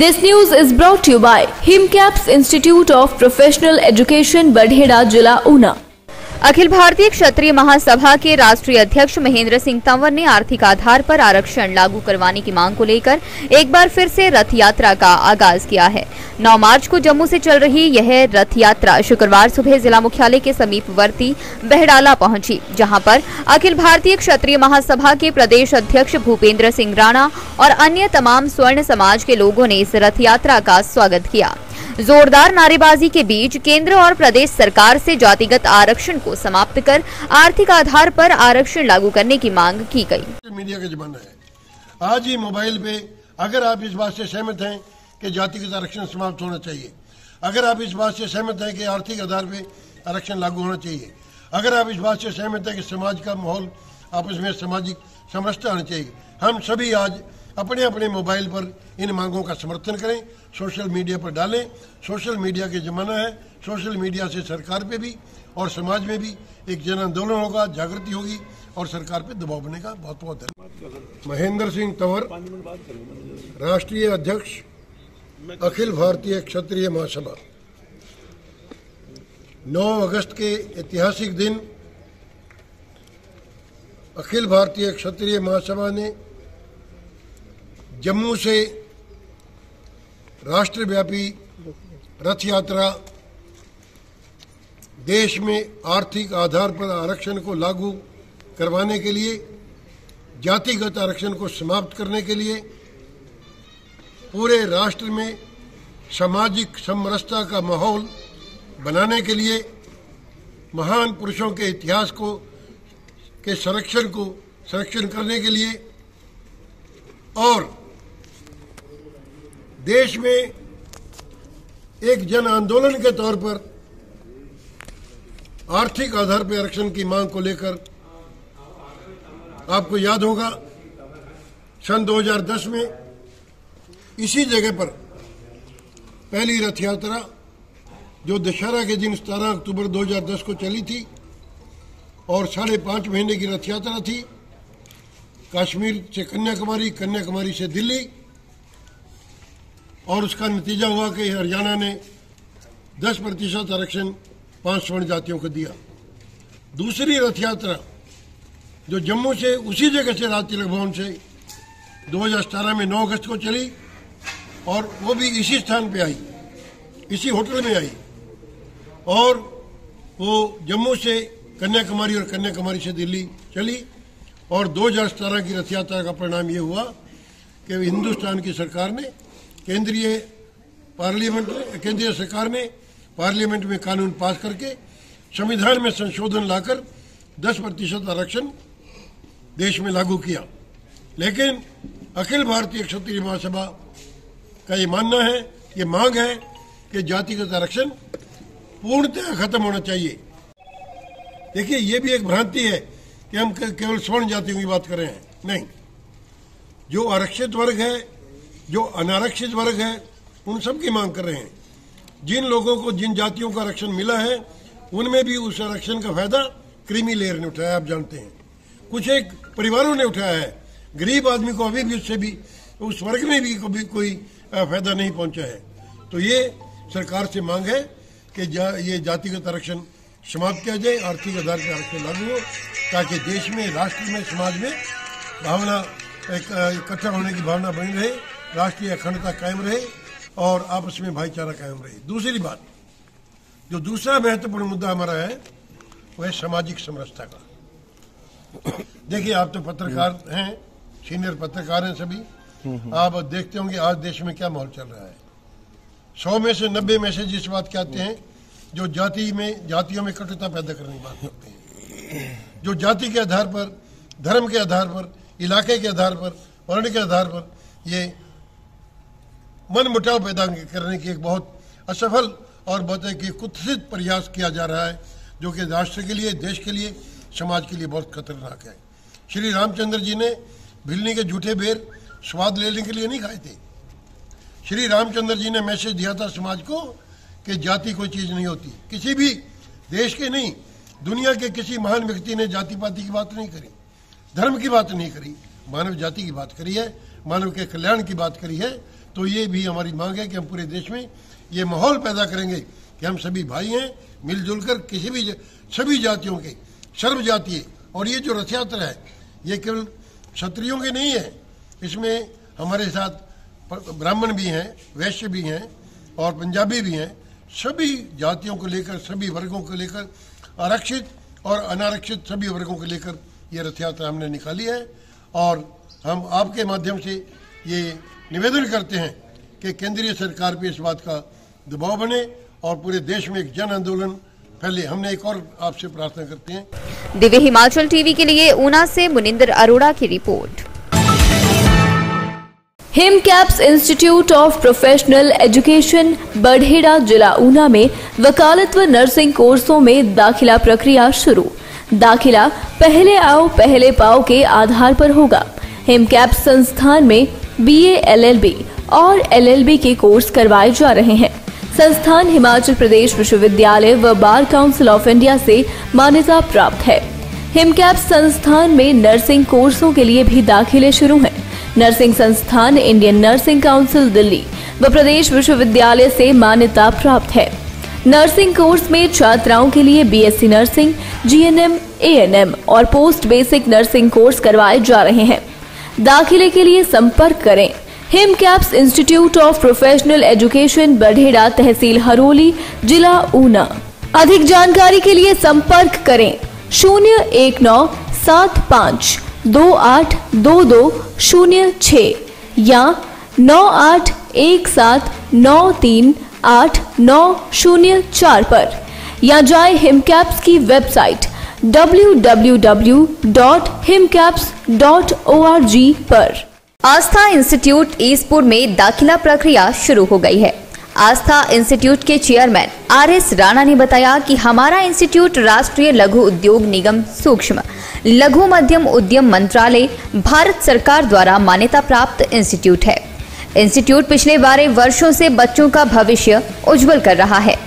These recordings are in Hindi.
This news is brought to you by Himcaps Institute of Professional Education, Badheda, Jila, Una. Akhil Bharatiya क्षत्रिय महासभा के राष्ट्रीय अध्यक्ष महेंद्र सिंह तंवर ने आर्थिक आधार पर आरक्षण लागू करवाने की मांग को लेकर एक बार फिर से रथ यात्रा का आगाज़ किया है। 9 मार्च को जम्मू से चल रही यह रथ यात्रा शुक्रवार सुबह जिला मुख्यालय के समीपवर्ती बहडाला पहुँची, जहाँ पर अखिल भारतीय क्षत्रिय महासभा के प्रदेश अध्यक्ष भूपेंद्र सिंह राणा और अन्य तमाम स्वर्ण समाज के लोगों ने इस रथ यात्रा का स्वागत किया। जोरदार नारेबाजी के बीच केंद्र और प्रदेश सरकार से जातिगत आरक्षण को समाप्त कर आर्थिक आधार पर आरक्षण लागू करने की मांग की गई। मीडिया का जमाना है, आज ही मोबाइल पे अगर आप इस बात से सहमत हैं कि जातिगत आरक्षण समाप्त होना चाहिए, अगर आप इस बात से सहमत हैं कि आर्थिक आधार पे आरक्षण लागू होना चाहिए, अगर आप इस बात से सहमत हैं कि समाज का माहौल आपस में सामाजिक समरसता आनी चाहिए, हम सभी आज अपने अपने मोबाइल पर इन मांगों का समर्थन करें, सोशल मीडिया पर डालें। सोशल मीडिया के जमाना है, सोशल मीडिया से सरकार पे भी और समाज में भी एक जन आंदोलन होगा, जागृति होगी और सरकार पे दबाव बनेगा। बहुत बहुत धन्यवाद। महेंद्र सिंह तंवर, राष्ट्रीय अध्यक्ष, अखिल भारतीय क्षत्रिय महासभा। 9 अगस्त के ऐतिहासिक दिन अखिल भारतीय क्षत्रिय महासभा ने जम्मू से राष्ट्रव्यापी रथ यात्रा देश में आर्थिक आधार पर आरक्षण को लागू करवाने के लिए, जातिगत आरक्षण को समाप्त करने के लिए, पूरे राष्ट्र में सामाजिक समरसता का माहौल बनाने के लिए, महान पुरुषों के इतिहास को, के संरक्षण को, संरक्षण करने के लिए और देश में एक जन आंदोलन के तौर पर आर्थिक आधार पर आरक्षण की मांग को लेकर आपको याद होगा, सन 2010 में इसी जगह पर पहली रथ यात्रा जो दशहरा के दिन सतारह अक्टूबर 2010 को चली थी और साढ़े पाँच महीने की रथ यात्रा थी, कश्मीर से कन्याकुमारी कन्याकुमारी से दिल्ली। और उसका नतीजा हुआ कि हरियाणा ने 10 प्रतिशत आरक्षण पाँच स्वर्ण जातियों को दिया। दूसरी रथ यात्रा जो जम्मू से उसी जगह से राज तिलक भवन से 2017 में 9 अगस्त को चली और वो भी इसी स्थान पे आई, इसी होटल में आई। और वो जम्मू से कन्याकुमारी और कन्याकुमारी से दिल्ली चली और 2017 की रथ यात्रा का परिणाम ये हुआ कि हिंदुस्तान की सरकार ने केंद्रीय पार्लियामेंट, केंद्रीय सरकार ने पार्लियामेंट में कानून पास करके संविधान में संशोधन लाकर 10 प्रतिशत आरक्षण देश में लागू किया। लेकिन अखिल भारतीय क्षत्रिय महासभा का ये मानना है, ये मांग है कि जातिगत आरक्षण पूर्णतः खत्म होना चाहिए। देखिए, ये भी एक भ्रांति है कि हम केवल स्वर्ण जातियों की बात कर रहे हैं। नहीं। जो आरक्षित वर्ग है जो अनारक्षित वर्ग है उन सब की मांग कर रहे हैं। जिन लोगों को जिन जातियों का आरक्षण मिला है उनमें भी उस आरक्षण का फ़ायदा क्रीमी लेयर ने उठाया आप जानते हैं। कुछ एक परिवारों ने उठाया है। गरीब आदमी को अभी भी उससे भी उस वर्ग में भी कभी कोई फ़ायदा नहीं पहुँचा है। तो ये सरकार से मांग है कि जा, ये जातिगत आरक्षण समाप्त किया जाए आर्थिक आधार पर आरक्षण लागू हो ताकि देश में राष्ट्र में समाज में भावना इकट्ठा होने की भावना बनी रहे। राष्ट्रीय अखंडता कायम रहे और आपस में भाईचारा कायम रहे। दूसरी बात, जो दूसरा महत्वपूर्ण मुद्दा हमारा है वो है सामाजिक समरसता का। देखिए, आप तो पत्रकार हैं, सीनियर पत्रकार हैं सभी। आप देखते होंगे, आज देश में क्या माहौल चल रहा है। सौ में से नब्बे मैसेज इस बात के आते हैं, जो जाति में, जातियों में कटुता पैदा करने की बात करते हैं। जो जाति के आधार पर, धर्म के आधार पर, इलाके के आधार पर, वर्ण के आधार पर ये मन मुटाव पैदा करने की एक बहुत असफल और बहुत एक कुत्सित प्रयास किया जा रहा है, जो कि राष्ट्र के लिए, देश के लिए, समाज के लिए बहुत खतरनाक है। श्री रामचंद्र जी ने भिलनी के झूठे बेर स्वाद लेने के लिए नहीं खाए थे। श्री रामचंद्र जी ने मैसेज दिया था समाज को कि जाति कोई चीज़ नहीं होती। किसी भी देश के नहीं, दुनिया के किसी महान व्यक्ति ने जाति पाति की बात नहीं करी, धर्म की बात नहीं करी, मानव जाति की बात करी है, मानव के कल्याण की बात करी है तो ये भी हमारी मांग है कि हम पूरे देश में ये माहौल पैदा करेंगे कि हम सभी भाई हैं मिलजुल कर किसी भी सभी जातियों के सर्व जातीय और ये जो रथ यात्रा है, ये केवल क्षत्रियों के नहीं है, इसमें हमारे साथ ब्राह्मण भी हैं, वैश्य भी हैं और पंजाबी भी हैं। सभी जातियों को लेकर, सभी वर्गों को लेकर, आरक्षित और अनारक्षित सभी वर्गों को लेकर ये रथ यात्रा हमने निकाली है। और हम आपके माध्यम से ये निवेदन करते हैं कि केंद्रीय सरकार पे इस बात का दबाव बने और पूरे देश में एक जन आंदोलन फैले। हमने एक और आपसे प्रार्थना करते हैं। दिव्य हिमाचल टीवी के लिए ऊना से मुनिंदर अरोड़ा की report. Him Caps institute of professional education Badhera जिला ऊना में वकालत व नर्सिंग कोर्सों में दाखिला प्रक्रिया शुरू। दाखिला पहले आओ पहले पाओ के आधार पर होगा। हिम कैप्स संस्थान में बीए, एलएलबी और एलएलबी के कोर्स करवाए जा रहे हैं। संस्थान हिमाचल प्रदेश विश्वविद्यालय व बार काउंसिल ऑफ़ इंडिया से मान्यता प्राप्त है। हिमकैप संस्थान में नर्सिंग कोर्सों के लिए भी दाखिले शुरू हैं। नर्सिंग संस्थान इंडियन नर्सिंग काउंसिल दिल्ली व प्रदेश विश्वविद्यालय से मान्यता प्राप्त है। नर्सिंग कोर्स में छात्राओं के लिए बीएससी नर्सिंग जीएनएम, एएनएम और पोस्ट बेसिक नर्सिंग कोर्स करवाए जा रहे हैं। दाखिले के लिए संपर्क करें। Him Caps institute of professional education Badhera तहसील हरोली, जिला ऊना। अधिक जानकारी के लिए संपर्क करें। शून्य एक नौ सात पाँच दो आठ दो दो शून्य छ या नौ आठ एक सात नौ तीन आठ नौ शून्य चार पर। या जाए हिमकैप्स की वेबसाइट www.himcaps.org पर। आस्था इंस्टीट्यूट ईसपुर में दाखिला प्रक्रिया शुरू हो गई है। आस्था इंस्टीट्यूट के चेयरमैन आर एस राणा ने बताया कि हमारा इंस्टीट्यूट राष्ट्रीय लघु उद्योग निगम सूक्ष्म, लघु मध्यम उद्यम मंत्रालय, भारत सरकार द्वारा मान्यता प्राप्त इंस्टीट्यूट है। इंस्टीट्यूट पिछले बारह वर्षों से बच्चों का भविष्य उज्जवल कर रहा है।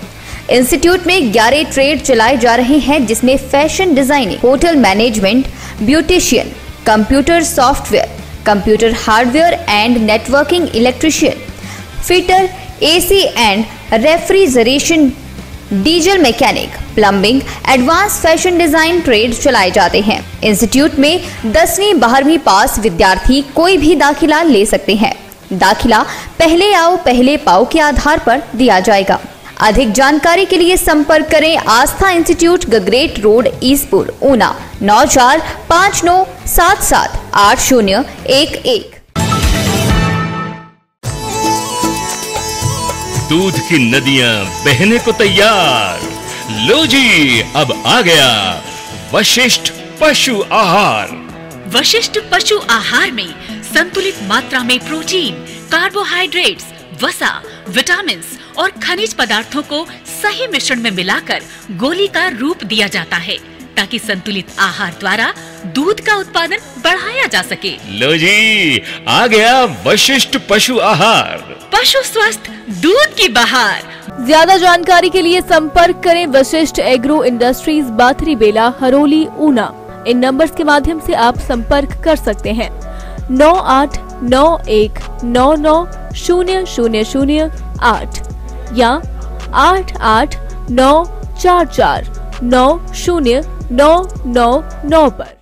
इंस्टीट्यूट में 11 ट्रेड चलाए जा रहे हैं, जिसमें fashion designing, hotel management, beautician, computer software, computer hardware and networking electrician fitter, AC and refrigeration, diesel mechanic, plumbing, advance fashion design trade चलाए जाते हैं। इंस्टीट्यूट में दसवीं बारहवीं पास विद्यार्थी कोई भी दाखिला ले सकते हैं। दाखिला पहले आओ, पहले पाओ के आधार पर दिया जाएगा। अधिक जानकारी के लिए संपर्क करें आस्था इंस्टीट्यूट गग्रेट रोड ईसपुर ऊना। नौ चार पाँच नौ सात सात आठ शून्य एक एक। दूध की नदियाँ बहने को तैयार। लो जी अब आ गया वशिष्ठ पशु आहार। वशिष्ठ पशु आहार में संतुलित मात्रा में प्रोटीन कार्बोहाइड्रेट्स वसा विटामिन और खनिज पदार्थों को सही मिश्रण में मिलाकर गोली का रूप दिया जाता है ताकि संतुलित आहार द्वारा दूध का उत्पादन बढ़ाया जा सके। लो जी आ गया वशिष्ठ पशु आहार। पशु स्वस्थ दूध की बहार। ज़्यादा जानकारी के लिए संपर्क करें वशिष्ठ एग्रो इंडस्ट्रीज़ बाथरी बेला हरोली ऊना। इन नंबर्स के माध्यम से आप संपर्क कर सकते हैं। नौ आठ नौ एक नौ नौ शून्य शून्य शून्य आठ। या आठ आठ नौ चार चार नौ शून्य नौ नौ नौ पर।